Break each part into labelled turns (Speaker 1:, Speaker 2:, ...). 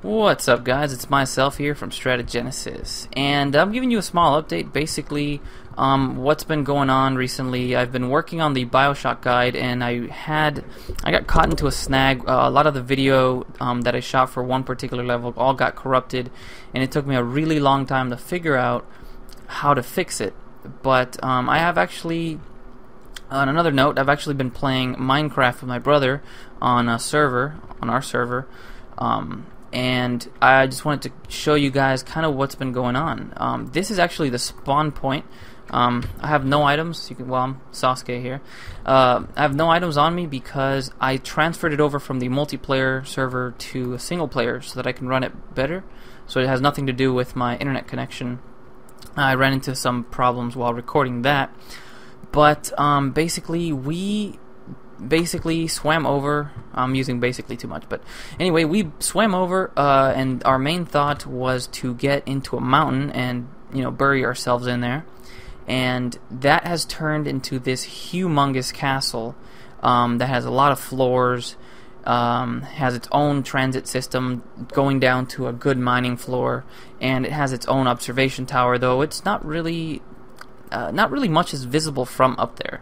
Speaker 1: What's up guys, it's myself here from Stratagenesis, and I'm giving you a small update, basically um, what's been going on recently. I've been working on the Bioshock guide, and I had, I got caught into a snag. Uh, a lot of the video um, that I shot for one particular level all got corrupted, and it took me a really long time to figure out how to fix it. But um, I have actually on another note, I've actually been playing Minecraft with my brother on a server, on our server, um, and I just wanted to show you guys kind of what's been going on. Um, this is actually the spawn point. Um, I have no items. You can, well, I'm Sasuke here. Uh, I have no items on me because I transferred it over from the multiplayer server to a single player so that I can run it better. So it has nothing to do with my internet connection. I ran into some problems while recording that, but um, basically we basically swam over. I'm using basically too much, but anyway, we swam over, uh, and our main thought was to get into a mountain and you know bury ourselves in there, and that has turned into this humongous castle um, that has a lot of floors. Um, has its own transit system going down to a good mining floor, and it has its own observation tower. Though it's not really, uh, not really much is visible from up there.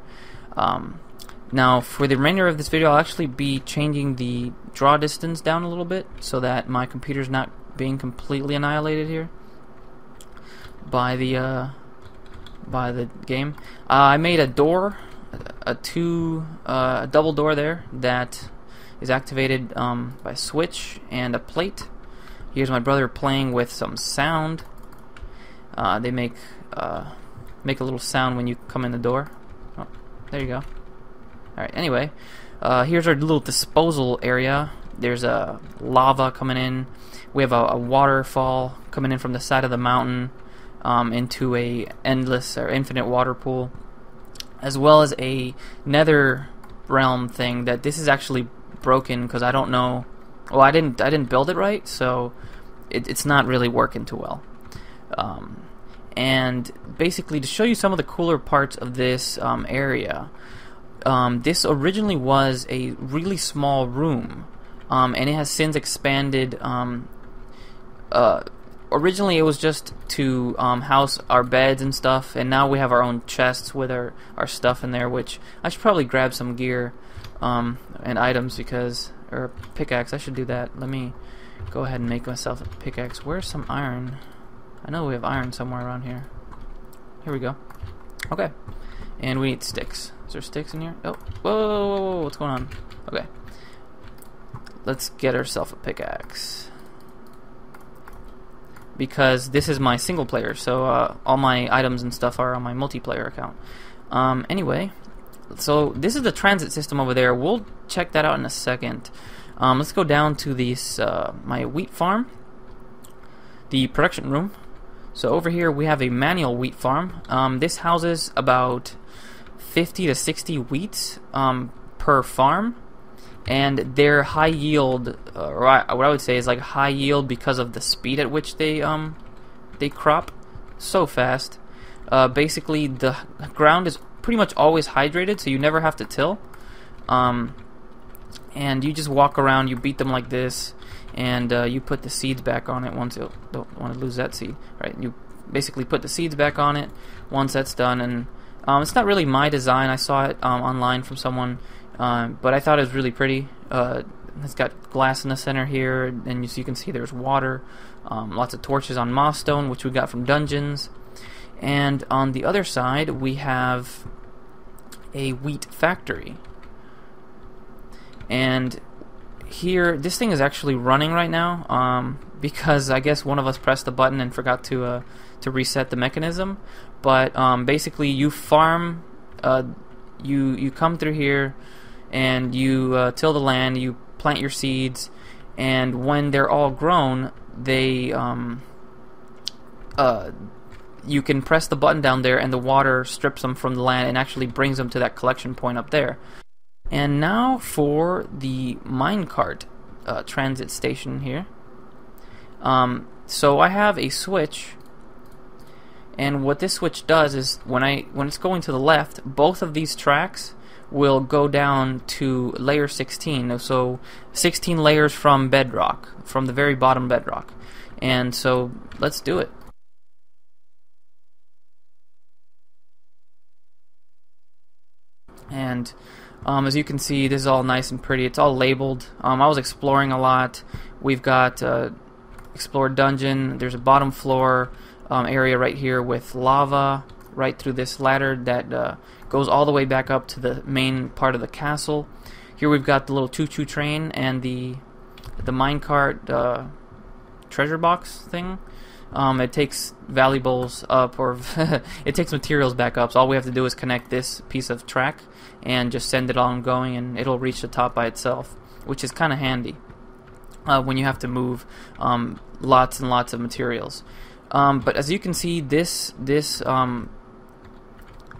Speaker 1: Um, now, for the remainder of this video, I'll actually be changing the draw distance down a little bit so that my computer's not being completely annihilated here by the uh, by the game. Uh, I made a door, a two, uh, a double door there that is activated um, by a switch and a plate. Here's my brother playing with some sound. Uh, they make uh, make a little sound when you come in the door. Oh, there you go. Alright, anyway, uh, here's our little disposal area. There's a lava coming in. We have a, a waterfall coming in from the side of the mountain um, into a endless or infinite water pool, as well as a nether realm thing that this is actually broken because I don't know. Well, I didn't I didn't build it right, so it, it's not really working too well. Um, and basically, to show you some of the cooler parts of this um, area, um, this originally was a really small room, um, and it has since expanded. Um, uh, originally, it was just to um, house our beds and stuff, and now we have our own chests with our, our stuff in there. Which I should probably grab some gear um, and items because, or pickaxe. I should do that. Let me go ahead and make myself a pickaxe. Where's some iron? I know we have iron somewhere around here. Here we go. Okay. And we need sticks. Is there sticks in here? Oh, whoa, whoa, whoa, whoa, what's going on? Okay. Let's get ourselves a pickaxe. Because this is my single player, so uh, all my items and stuff are on my multiplayer account. Um, anyway, so this is the transit system over there. We'll check that out in a second. Um, let's go down to this uh, my wheat farm, the production room. So over here we have a manual wheat farm. Um, this houses about 50 to 60 wheats um, per farm, and they're high yield. Uh, or what I would say is like high yield because of the speed at which they um they crop so fast. Uh, basically, the ground is pretty much always hydrated, so you never have to till. Um, and you just walk around, you beat them like this, and uh, you put the seeds back on it once you don't want to lose that seed, right? You basically put the seeds back on it once that's done, and um, it's not really my design. I saw it um, online from someone, uh, but I thought it was really pretty. Uh, it's got glass in the center here, and you, you can see there's water. Um, lots of torches on moss stone, which we got from dungeons. And on the other side, we have a wheat factory. And here, this thing is actually running right now um, because I guess one of us pressed the button and forgot to uh, to reset the mechanism. But um, basically, you farm, uh, you you come through here, and you uh, till the land, you plant your seeds, and when they're all grown, they um, uh, you can press the button down there, and the water strips them from the land and actually brings them to that collection point up there. And now for the minecart uh, transit station here. Um, so I have a switch and what this switch does is when I when it's going to the left, both of these tracks will go down to layer 16. So 16 layers from bedrock, from the very bottom bedrock. And so let's do it. And um, as you can see, this is all nice and pretty. It's all labeled. Um, I was exploring a lot. We've got uh, explored dungeon. There's a bottom floor um, area right here with lava right through this ladder that uh, goes all the way back up to the main part of the castle. Here we've got the little choo-choo train and the the minecart uh, treasure box thing. Um, it takes valuables up, or it takes materials back up. So all we have to do is connect this piece of track and just send it on going, and it'll reach the top by itself, which is kind of handy uh, when you have to move um, lots and lots of materials. Um, but as you can see, this this um,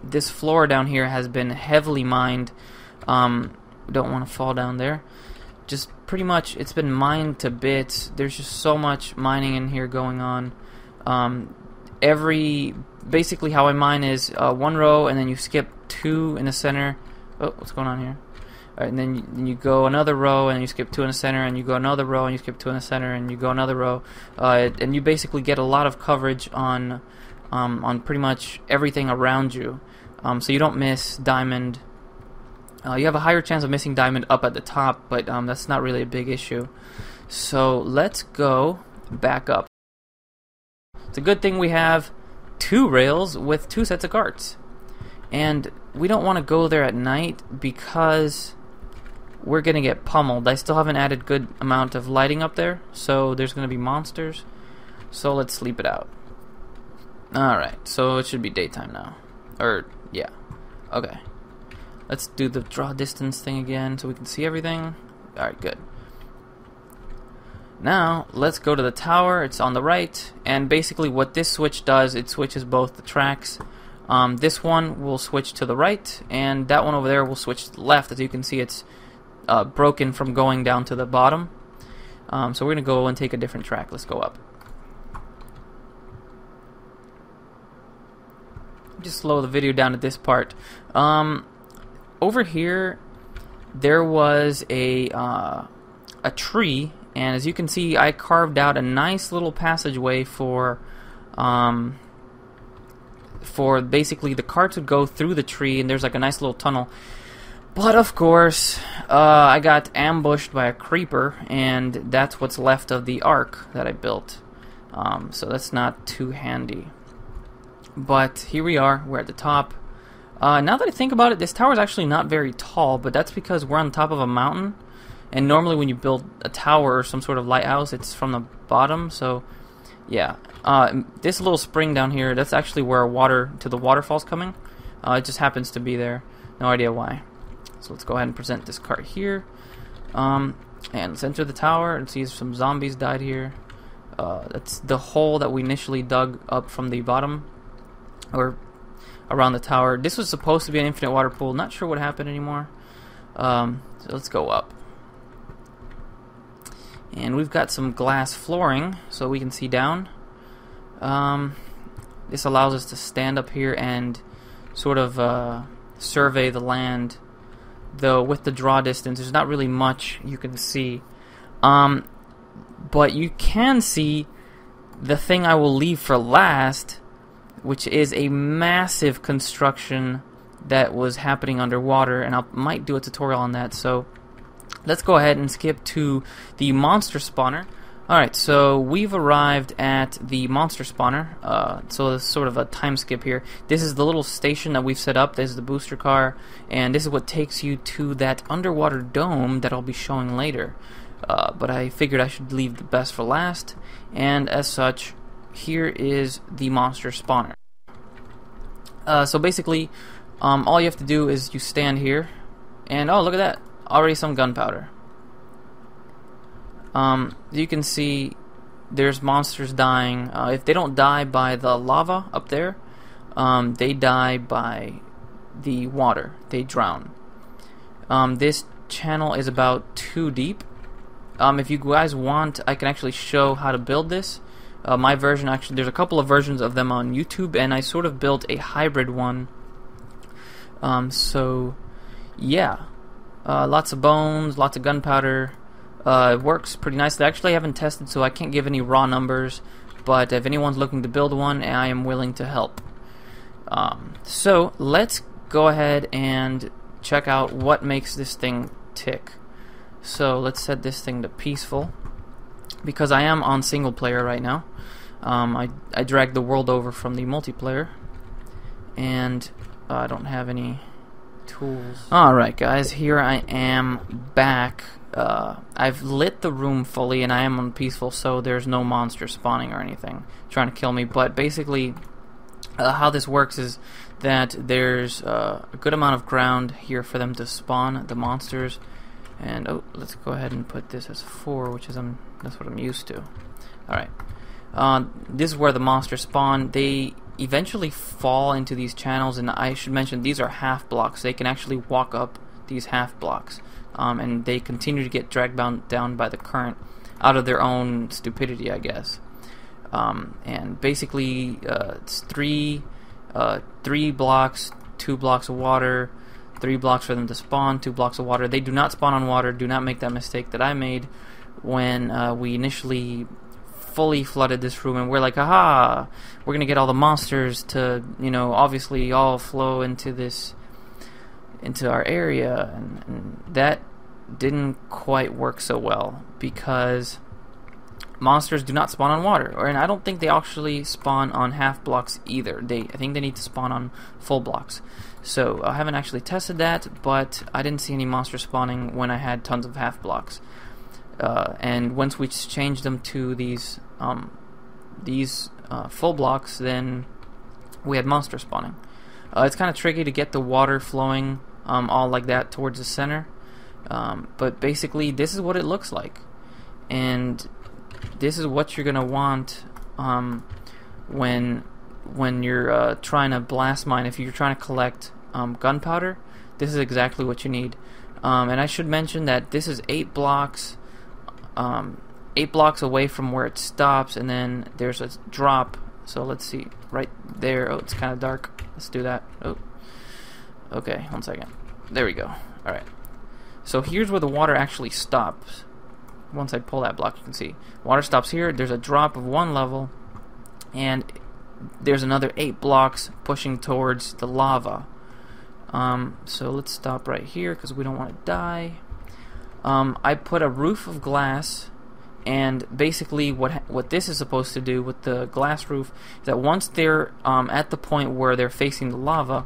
Speaker 1: this floor down here has been heavily mined. Um, don't want to fall down there. Just pretty much, it's been mined to bits. There's just so much mining in here going on. Um, every basically how I mine is uh, one row, and then you skip two in the center. Oh, what's going on here? Right, and then you, then you, go another row and you skip two in the center, and you go another row and you skip two in the center, and you go another row, uh, and you basically get a lot of coverage on um, on pretty much everything around you, um, so you don't miss diamond. Uh, you have a higher chance of missing diamond up at the top, but um, that's not really a big issue. So let's go back up. It's a good thing we have two rails with two sets of carts, and we don't want to go there at night because we're gonna get pummeled. I still haven't added good amount of lighting up there, so there's gonna be monsters. So let's sleep it out. Alright, so it should be daytime now. Or, yeah. Okay. Let's do the draw distance thing again so we can see everything. Alright, good. Now, let's go to the tower. It's on the right. And basically what this switch does, it switches both the tracks. Um, this one will switch to the right, and that one over there will switch left. As you can see, it's uh, broken from going down to the bottom. Um, so we're going to go and take a different track. Let's go up. Just slow the video down at this part. Um, over here, there was a uh, a tree, and as you can see, I carved out a nice little passageway for um, for basically the carts would go through the tree, and there's like a nice little tunnel. But of course, uh, I got ambushed by a creeper, and that's what's left of the ark that I built. Um, so that's not too handy. But here we are, we're at the top. Uh, now that I think about it, this tower is actually not very tall, but that's because we're on top of a mountain. And normally when you build a tower or some sort of lighthouse, it's from the bottom, so yeah. Uh, this little spring down here, that's actually where water to the waterfall's coming. Uh, it just happens to be there. No idea why. So let's go ahead and present this cart here. Um, and let's enter the tower and see if some zombies died here. Uh, that's the hole that we initially dug up from the bottom, or around the tower. This was supposed to be an infinite water pool. Not sure what happened anymore. Um, so let's go up. And we've got some glass flooring, so we can see down. Um, this allows us to stand up here and sort of uh, survey the land though with the draw distance, there's not really much you can see. Um, but you can see the thing I will leave for last, which is a massive construction that was happening underwater, and I might do a tutorial on that. So let's go ahead and skip to the monster spawner. Alright, so we've arrived at the monster spawner. Uh, so it's sort of a time skip here. This is the little station that we've set up. This is the booster car. And this is what takes you to that underwater dome that I'll be showing later. Uh, but I figured I should leave the best for last. And as such, here is the monster spawner. Uh, so basically, um, all you have to do is you stand here. And oh, look at that. Already some gunpowder. Um, you can see there's monsters dying. Uh, if they don't die by the lava up there, um, they die by the water. They drown. Um, this channel is about two deep. Um, if you guys want, I can actually show how to build this. Uh, my version actually, there's a couple of versions of them on YouTube, and I sort of built a hybrid one. Um, so yeah, uh, lots of bones, lots of gunpowder. Uh, it works pretty nicely. Actually, I haven't tested, so I can't give any raw numbers. But if anyone's looking to build one, I am willing to help. Um, so let's go ahead and check out what makes this thing tick. So let's set this thing to peaceful because I am on single player right now. Um, I, I dragged the world over from the multiplayer and uh, I don't have any tools. Alright guys, here I am back. Uh, I've lit the room fully and I am on peaceful so there's no monster spawning or anything trying to kill me. But basically uh, how this works is that there's uh, a good amount of ground here for them to spawn the monsters. And oh let's go ahead and put this as 4 which is um, that's what I'm used to. Alright. Uh, this is where the monsters spawn. They eventually fall into these channels and I should mention these are half blocks. They can actually walk up these half blocks um, and they continue to get dragged down by the current out of their own stupidity I guess. Um, and basically uh, it's three uh, three blocks two blocks of water three blocks for them to spawn two blocks of water. They do not spawn on water. Do not make that mistake that I made when uh, we initially fully flooded this room and we're like aha we're gonna get all the monsters to you know obviously all flow into this into our area and, and that didn't quite work so well because monsters do not spawn on water, or and I don't think they actually spawn on half blocks either. They I think they need to spawn on full blocks. So I haven't actually tested that, but I didn't see any monsters spawning when I had tons of half blocks. Uh, and once we changed them to these um, these uh, full blocks, then we had monster spawning. Uh, it's kind of tricky to get the water flowing um, all like that towards the center, um, but basically this is what it looks like, and this is what you're gonna want um, when when you're uh, trying to blast mine. If you're trying to collect um, gunpowder, this is exactly what you need. Um, and I should mention that this is eight blocks, um, eight blocks away from where it stops, and then there's a drop. So let's see, right there. Oh, it's kind of dark. Let's do that. Oh, okay. One second. There we go. All right. So here's where the water actually stops once I pull that block, you can see water stops here. There's a drop of one level, and there's another eight blocks pushing towards the lava. Um, so let's stop right here because we don't want to die. Um, I put a roof of glass, and basically what what this is supposed to do with the glass roof is that once they're um, at the point where they're facing the lava,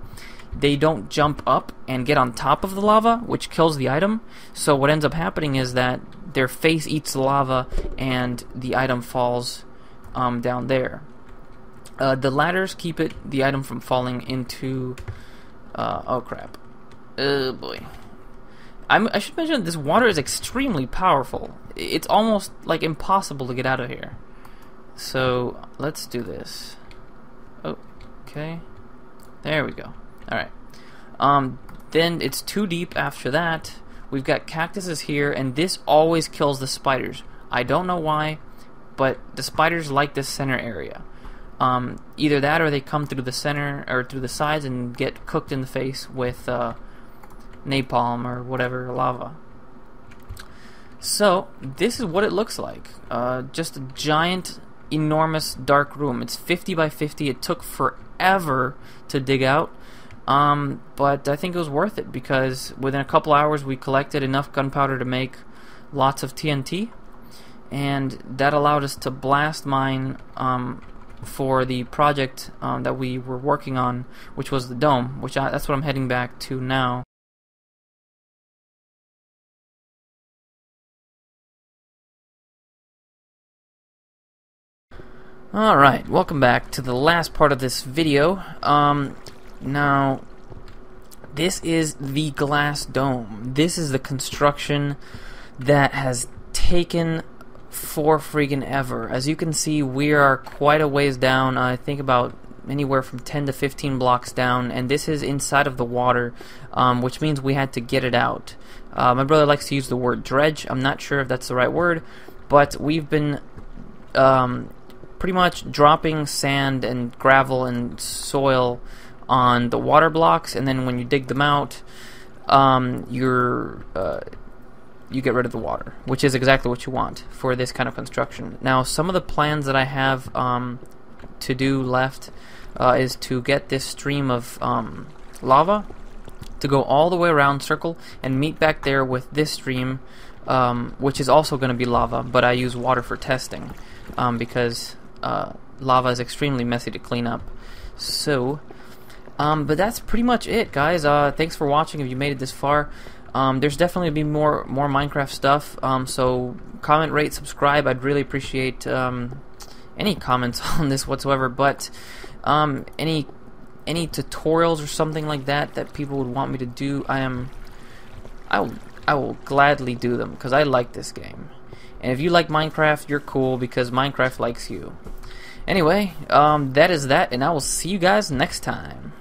Speaker 1: they don't jump up and get on top of the lava, which kills the item. So what ends up happening is that their face eats the lava and the item falls um, down there. Uh, the ladders keep it the item from falling into. Uh, oh crap! Oh boy. I'm, I should mention this water is extremely powerful. It's almost like impossible to get out of here. So let's do this. Oh, okay. There we go. All right. Um, then it's too deep after that. We've got cactuses here, and this always kills the spiders. I don't know why, but the spiders like this center area. Um, either that or they come through the center or through the sides and get cooked in the face with uh, napalm or whatever lava. So, this is what it looks like. Uh, just a giant, enormous dark room. It's 50 by 50. It took forever to dig out. Um, but I think it was worth it because within a couple hours we collected enough gunpowder to make lots of TNT, and that allowed us to blast mine um, for the project um, that we were working on, which was the dome. Which I, that's what I'm heading back to now. Alright, welcome back to the last part of this video. Um, now, this is the glass dome. This is the construction that has taken for freaking ever. As you can see, we are quite a ways down. I think about anywhere from 10 to 15 blocks down, and this is inside of the water, um, which means we had to get it out. Uh, my brother likes to use the word dredge. I'm not sure if that's the right word, but we've been um, pretty much dropping sand and gravel and soil on the water blocks, and then when you dig them out, um, you're uh, you get rid of the water, which is exactly what you want for this kind of construction. Now, some of the plans that I have um, to do left uh, is to get this stream of um, lava to go all the way around circle and meet back there with this stream, um, which is also going to be lava, but I use water for testing um, because uh, lava is extremely messy to clean up. So, um, but that's pretty much it, guys. Uh, thanks for watching. If you made it this far, um, there's definitely be more more Minecraft stuff. Um, so comment, rate, subscribe. I'd really appreciate um, any comments on this whatsoever. But um, any any tutorials or something like that that people would want me to do, I am I will I will gladly do them because I like this game. And if you like Minecraft, you're cool because Minecraft likes you. Anyway, um, that is that, and I will see you guys next time.